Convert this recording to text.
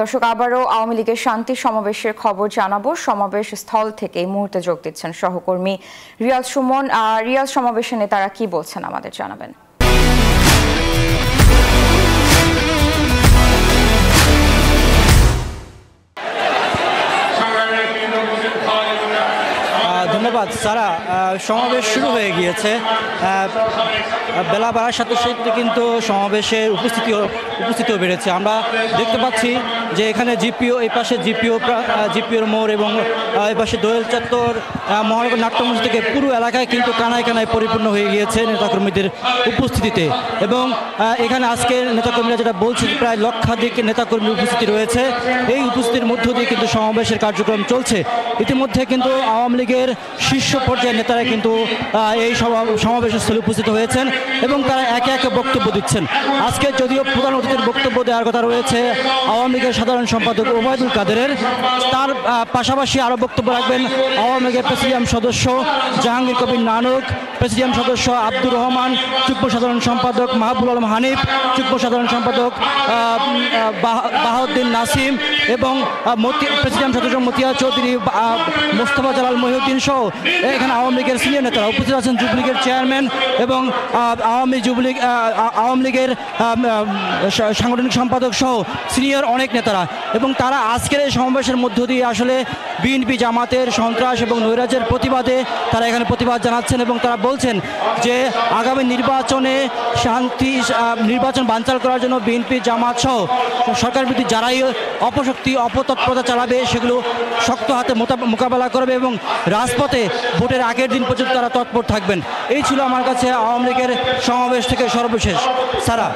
দর্শক, আবারও আওয়ামী লীগের শান্তি সমাবেশের খবর জানাব। সমাবেশ স্থল থেকে এই মুহূর্তে যোগ দিচ্ছেন সহকর্মী রিয়াজ সুমন। রিয়াজ সমাবেশে নেতারা কি বলছেন আমাদের জানাবেন। ধন্যবাদ, সারা সমাবেশ শুরু হয়ে গিয়েছে। বেলা বাড়ার সাথে সাথে কিন্তু সমাবেশের উপস্থিতিও উপস্থিতিও বেড়েছে। আমরা দেখতে পাচ্ছি যে এখানে জিপিও, এই পাশে জিপিও জিপিওর মোড় এবং এই পাশে দোয়েল চত্বর মহানগর নাট্যমঞ্চ থেকে পুরো এলাকায় কিন্তু কানায় কানায় পরিপূর্ণ হয়ে গিয়েছে নেতাকর্মীদের উপস্থিতিতে। এবং এখানে আজকের নেতাকর্মীরা যেটা বলছে প্রায় লক্ষাধিক নেতাকর্মীর উপস্থিতি রয়েছে। এই উপস্থিতির মধ্য দিয়ে কিন্তু সমাবেশের কার্যক্রম চলছে। ইতিমধ্যে কিন্তু আওয়ামী লীগের শীর্ষ পর্যায়ের নেতারা কিন্তু এই সমাবেশের স্থলে উপস্থিত হয়েছেন এবং তারা একে একে বক্তব্য দিচ্ছেন। আজকে যদিও প্রধান অতিথির বক্তব্য দেওয়ার কথা রয়েছে, আওয়ামী লীগের সাধারণ সম্পাদক ওবায়দুল কাদেরের। তার পাশাপাশি আরও বক্তব্য রাখবেন আওয়ামী লীগের প্রেসিডিয়াম সদস্য জাহাঙ্গীর কবির নানক, প্রেসিডিয়াম সদস্য আব্দুর রহমান, যুগ্ম সাধারণ সম্পাদক মাহবুল আলম হানিফ, যুগ্ম সাধারণ সম্পাদক বাহাউদ্দিন নাসিম এবং প্রেসিডিয়াম সদস্য মতিয়া চৌধুরী মোস্তফা জালাল মহিউদ্দিন সহ এখানে আওয়ামী লীগের সিনিয়র নেতারা উপস্থিত আছেন যুবলীগের চেয়ারম্যান এবং আওয়ামী যুবলীগ আওয়ামী লীগের সাংগঠনিক সম্পাদক সহ সিনিয়র অনেক নেতারা এবং তারা আজকের এই সমাবেশের মধ্য দিয়ে আসলে বিএনপি জামাতের সন্ত্রাস এবং নৈরাজ্যের প্রতিবাদে তারা এখানে প্রতিবাদ জানাচ্ছেন এবং তারা বলছেন যে আগামী নির্বাচনে শান্তি নির্বাচন বানচাল করার জন্য বিএনপি জামাত সহ সরকার বিরোধী যারাই অপশক্তি, অপতৎপরতা চালাবে সেগুলো শক্ত হাতে মোকাবেলা করবে এবং রাজপথে ভোটের আগের দিন পর্যন্ত তারা তৎপর থাকবেন। এই ছিল আমার কাছে আওয়ামী লীগের সমাবেশ থেকে সর্বশেষ। সারা।